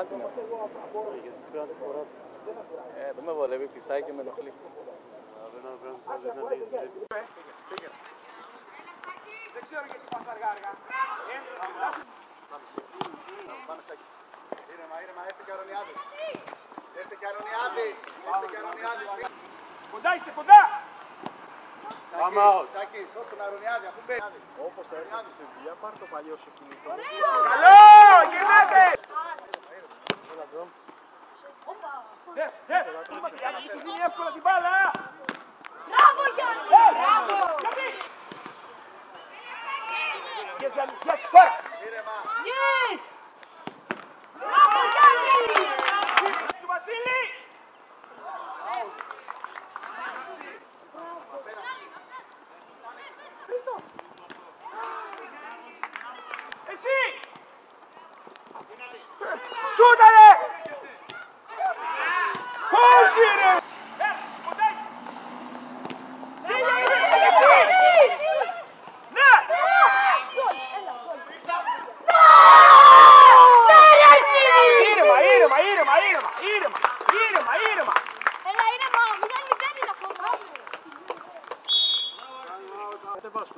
Βάλτε με. Ε, δεν με βολεύει, φυσάει και με ενοχλεί. Δεν ξέρω γιατί πας αργά αργά. Ε, Πάμε σάκι. Ήρεμα, ήρεμα, έρθει και Αρωνιάδη. Έρθει και Αρωνιάδη. Έρθει και Αρωνιάδη. Κοντά είστε, κοντά! Πάμε out. Σάκη, δώσ' τον Αρωνιάδη, αφού μπαίνει. Όπως θα έρθει στη δουλειά, πάρ' το παλιό σου κινητό. Καλό! Γυρνάτε! لازم يشكر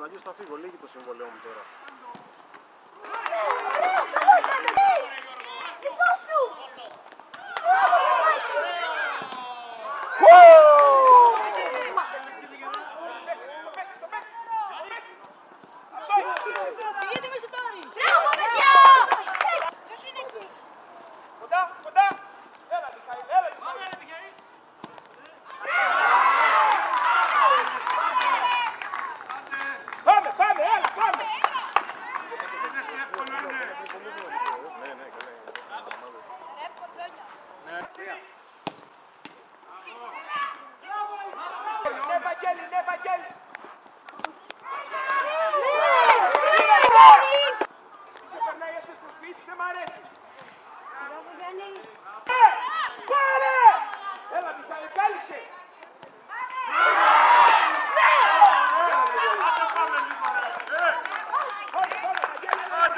Δεν βάζουν, αλλιώς θα φύγω. Λίγη το συμβολέο μου τώρα. Δικό σου! Πήγαινε με σουτάρι! Μπράβο παιδιά! Ποιος είναι εκεί? Κοντά, κοντά. Έλα, Μιχαήλ, έλα, Μιχαήλ. Πάμε, πάμε, έλα, πάμε. Ναι, ναι, καλά. Ναι, Βαγγέλη, ναι, Βαγγέλη. Σε περνάει έσαι στους πίσεις, δεν μ' αρέσει. Ε, Πάρε! Έλα, Μιχαήλ, κάλυψε. Πάμε, πάμε, Βαγγέλη, έλα.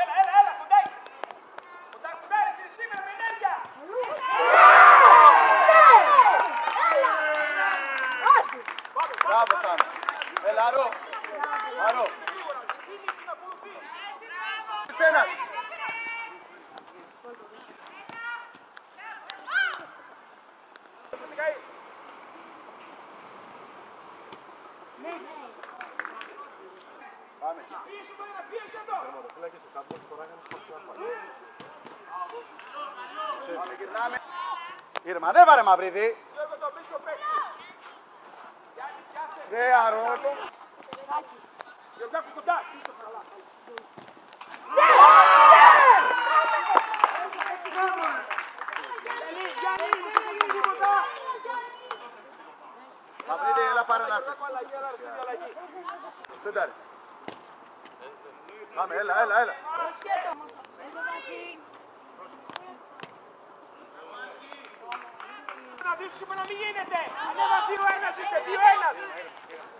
Έλα, έλα, έλα, κοντά είσαι. Κοντά, κοντά, ρε, εσύ σήμερα με ενέργεια. Μπράβο, Σάνα. Έλα, Αρώ. Αρώ. Σένα. Μιχαήλ. Πάμε. Πίεσε το ένα, πίεσε το. Τερματοφύλακες του κάτω φοράγανε σπαθιά πάλι. Πάμε, γυρνάμε. Ήρεμα, ανέβαρε μαυρίδι. Γιώργο, το πίσω παίκτη. Γιάννη, πιάσε. Ρε, Αρώ. Γιωργάκο, κοντά. Πίσω, καλά. Γιάννη, Γιάννη, δεν θα γίνει τίποτα. Μαυρίδι, έλα πάρε να σε. Γιωργάκο, αλλαγή, έλα, ρε, στην αλλαγή. Σένταρε. Πάμε, έλα, έλα, έλα. Να δεις σήμερα μην γίνεται. Ανέβα 2-1, είστε 2-1.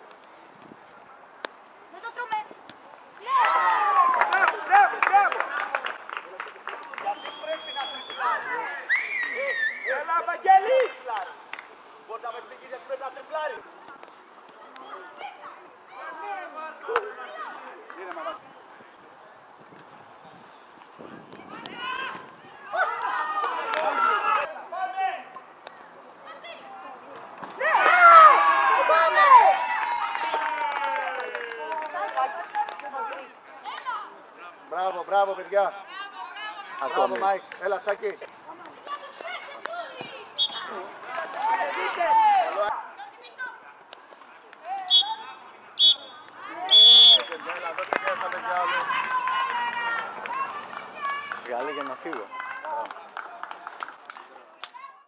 παιδιά. Ακόμα. Μάικ. Έλα, Σάκη. Γάλε για να φύγω.